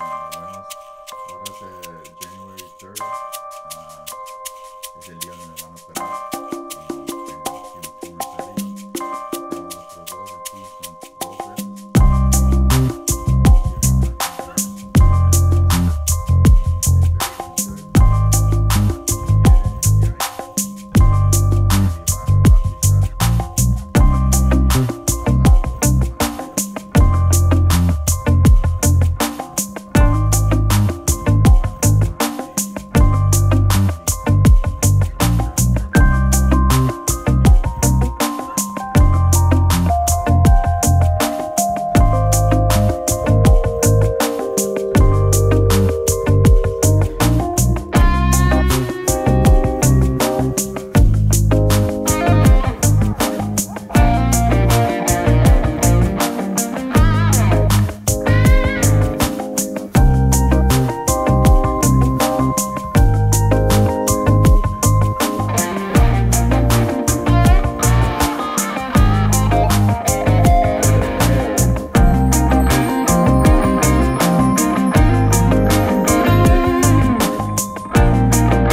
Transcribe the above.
Uh, what else? What is? January 3rd uh, ah, es el día